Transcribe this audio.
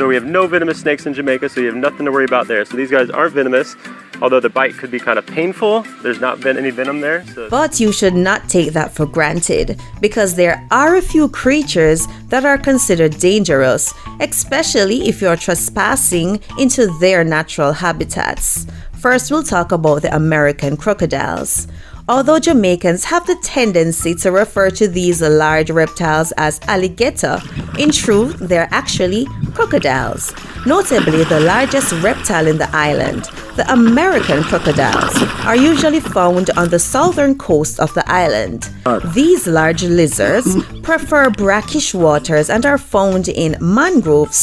So we have no venomous snakes in Jamaica, so you have nothing to worry about there. So these guys aren't venomous, although the bite could be kind of painful. There's not been any venom there. So. But you should not take that for granted because there are a few creatures that are considered dangerous, especially if you're trespassing into their natural habitats. First, we'll talk about the American crocodiles. Although Jamaicans have the tendency to refer to these large reptiles as alligator, in truth, they're actually crocodiles. Notably, the largest reptile in the island, the American crocodiles, are usually found on the southern coast of the island. These large lizards prefer brackish waters and are found in mangroves